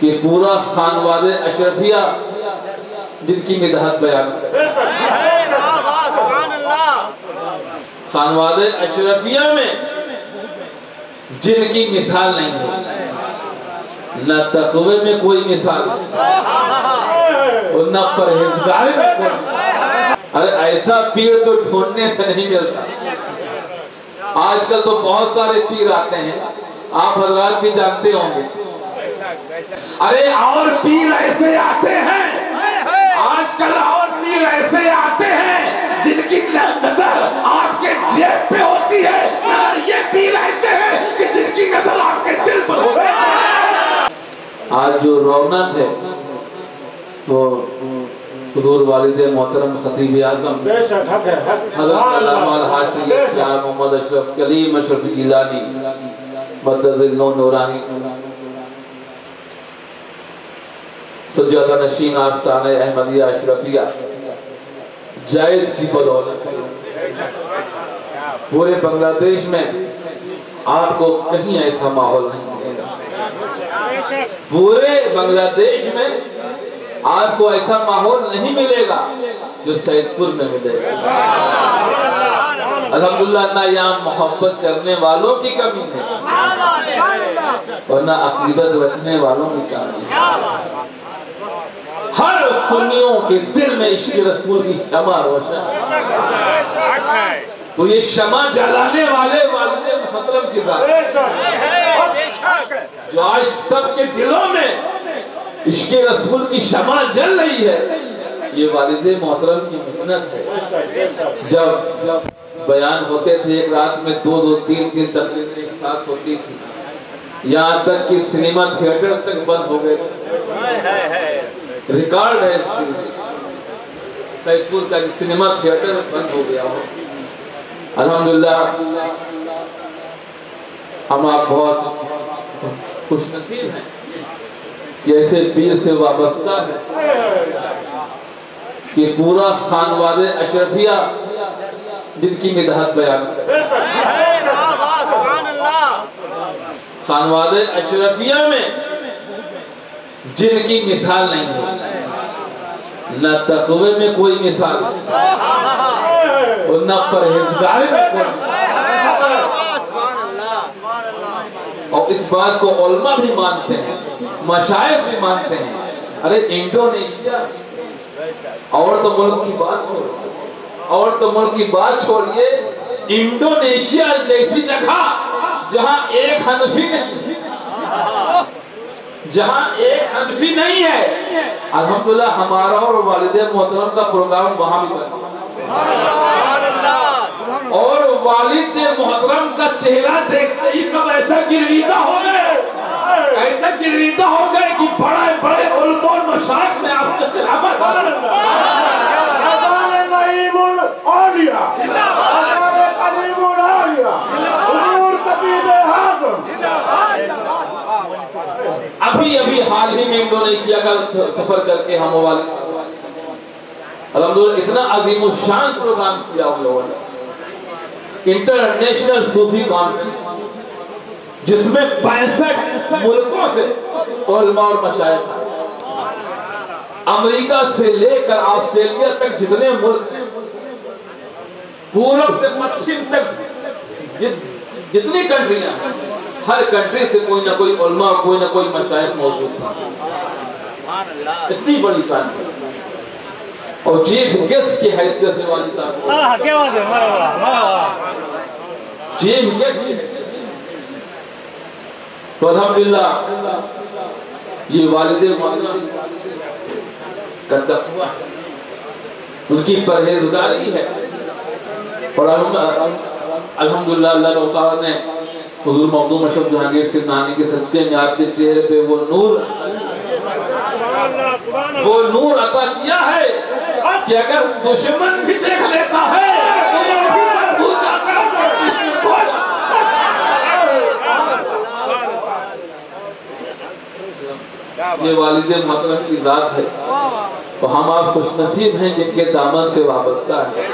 कि पूरा खानवाद अशरफिया जिनकी मिदहत बयान खानवाद अशरफिया में जिनकी मिसाल नहीं है। न तकवे में कोई मिसाल और न परहेजगारी में कोई अरे ऐसा पीर तो ढूँढने से नहीं मिलता। आजकल तो बहुत सारे पीर आते हैं। आप हजरात भी जानते होंगे। अरे और पीर ऐसे आते हैं। आजकल और पीर ऐसे आते हैं जिनकी नज़र आपके जेब पे होती है। ये पीर ऐसे हैं कि जिनकी नज़र आपके दिल पर होती है। आज जो रौनक है वो हुजूर वालिद मोहतरम खतीब आज़म बेशक हक है हक। हज़रत अल्लामा अलहाज शाह मोहम्मद अशरफ कलीम अशरफ जिलानी मदद नूरानी। सज्जादा नशीन आस्तान अहमदिया, अशरफिया। जायज़ की बदौलत। पूरे बांग्लादेश में आपको कहीं ऐसा माहौल नहीं मिलेगा। पूरे बांग्लादेश में आपको ऐसा माहौल नहीं मिलेगा जो सैदपुर में मिलेगा। अल्हम्दुलिल्लाह, ना यहाँ मोहब्बत करने वालों की कमी है, और ना अकीदत रखने वालों की कमी है। सुन्नियों के दिल में इश्क रसूल की क्षमा रोशन। तो ये क्षमा जलाने वाले वाले मतलब की बात जो आज सबके दिलों में इश्क रसूल की क्षमा जल रही है, ये वालिद मोहतरम की मेहनत है। जब जब बयान होते थे, एक रात में दो दो, तीन तीन तकरीरें एक साथ होती थी। यहाँ तक कि सिनेमा थिएटर तक बंद हो गए थे। रिकॉर्ड है सैदपुर का सिनेमा थिएटर बंद हो गया हो। अल्हम्दुलिल्लाह। हम आप बहुत खुशनसीब हैं। ऐसे पीर से वाबस्ता है कि पूरा खानवाद अशरफिया जिनकी मिदहत बयान खानवाद अशरफिया में जिनकी मिसाल नहीं है। न तकवे में कोई मिसाल और न परहेजगारी में और इस बात को ओलमा भी मानते हैं, मशाइख भी मानते हैं। अरे, इंडोनेशिया, और तो मुल्क की बात छोड़िए और तो मुल्क की बात छोड़िए, इंडोनेशिया जैसी जगह जहाँ एक हनफी नहीं जहाँ एक हनफी नहीं है। अल्हम्दुलिल्लाह हमारा और वालिद मोहतरम का प्रोग्राम वहाँ भी बना और वालिद मोहतरम का चेहरा देखते ही सब ऐसा गिरवीदा हो गए। ऐसा गिरवीदा हो गए कि बड़े बड़े उलमों मशाइख ने आपके खिलाफत नईमुल अभी अभी, हाल ही में इंडोनेशिया का सफ़र करके हम वाले अलहमदुलिल्लाह, इतना अजीम शान प्रोग्राम किया उन लोगों ने। इंटरनेशनल सूफी कॉन्फ्रेंस जिसमें पैंसठ मुल्कों से और मशाइख आए। अमेरिका से लेकर ऑस्ट्रेलिया तक जितने मुल्क हैं पूर्व से पश्चिम तक जितनी कंट्रियाँ हैं हर कंट्री से कोई ना कोई उलमा कोई ना कोई मशाइख मौजूद था। इतनी बड़ी कंट्री और चीफ गेस्ट की हैसियत से वाली साहब हाँ क्या बात है? चीफ गेस्ट तो अल्हम्दुलिल्लाह ये वालिद का उनकी परहेजगारी है। और अल्हम्दुलिल्लाह ने हुजूर मखदूम अशरफ जहांगीर सिंह नानी के सदके में आपके चेहरे पे वो नूर वो नूर अता किया है कि अगर दुश्मन भी देख लेता है तो ये वालिद मोहतरम की जात है। तो हम आप खुशनसीब हैं जिनके दामन से वाबस्ता है।